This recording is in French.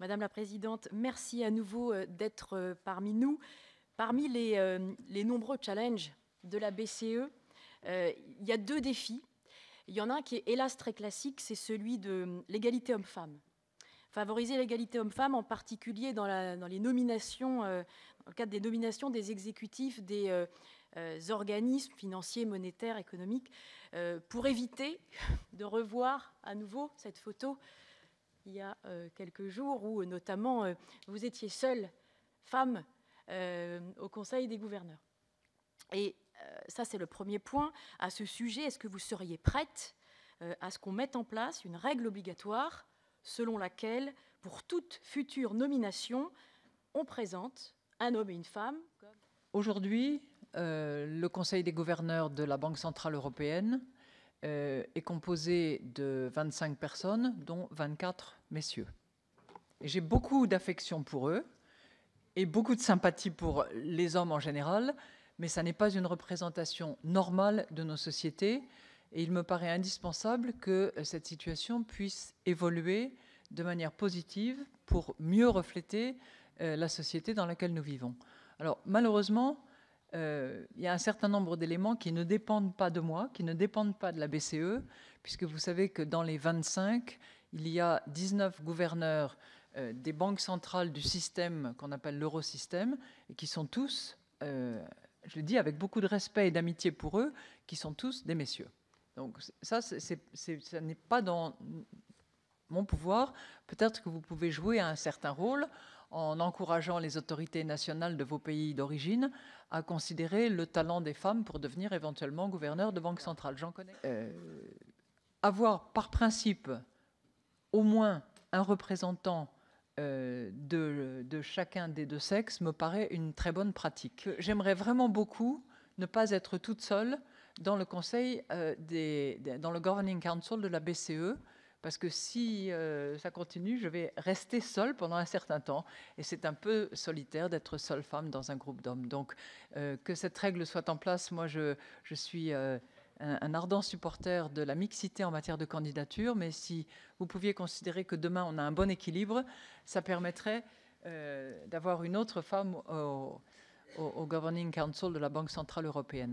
Madame la Présidente, merci à nouveau euh, d'être euh, parmi nous. Parmi les, euh, les, nombreux challenges de la BCE, il y a deux défis. Il y en a un qui est hélas très classique, c'est celui de l'égalité homme-femme. Favoriser l'égalité homme-femme, en particulier dans, les nominations, dans le cadre des nominations des exécutifs des organismes financiers, monétaires, économiques, pour éviter de revoir à nouveau cette photo il y a euh, quelques jours, où euh, notamment euh, vous étiez seule femme au Conseil des gouverneurs. Et ça, c'est le premier point. À ce sujet, est-ce que vous seriez prête à ce qu'on mette en place une règle obligatoire selon laquelle, pour toute future nomination, on présente un homme et une femme Aujourd'hui, le Conseil des gouverneurs de la Banque centrale européenne est composé de 25 personnes, dont 24 messieurs. Et j'ai beaucoup d'affection pour eux et beaucoup de sympathie pour les hommes en général, mais ça n'est pas une représentation normale de nos sociétés. Et il me paraît indispensable que cette situation puisse évoluer de manière positive pour mieux refléter euh, la société dans laquelle nous vivons. Alors malheureusement, euh, il y a un certain nombre d'éléments qui ne dépendent pas de moi, qui ne dépendent pas de la BCE, puisque vous savez que dans les 25, il y a 19 gouverneurs euh, des banques centrales du système qu'on appelle l'eurosystème, et qui sont tous, euh, je le dis avec beaucoup de respect et d'amitié pour eux, qui sont tous des messieurs. Donc ça, ça n'est pas dans mon pouvoir. Peut-être que vous pouvez jouer un certain rôle en encourageant les autorités nationales de vos pays d'origine à considérer le talent des femmes pour devenir éventuellement gouverneur de banque centrale. J'en connais. Euh, avoir par principe au moins un représentant euh, de, de, chacun des deux sexes me paraît une très bonne pratique. J'aimerais vraiment beaucoup ne pas être toute seule dans le conseil, euh, des, dans le Governing Council de la BCE, parce que si euh, ça continue, je vais rester seule pendant un certain temps, et c'est un peu solitaire d'être seule femme dans un groupe d'hommes. Donc, euh, que cette règle soit en place, moi, je, suis euh, un, ardent supporter de la mixité en matière de candidature, mais si vous pouviez considérer que demain on a un bon équilibre, ça permettrait d'avoir une autre femme au Governing Council de la Banque Centrale Européenne.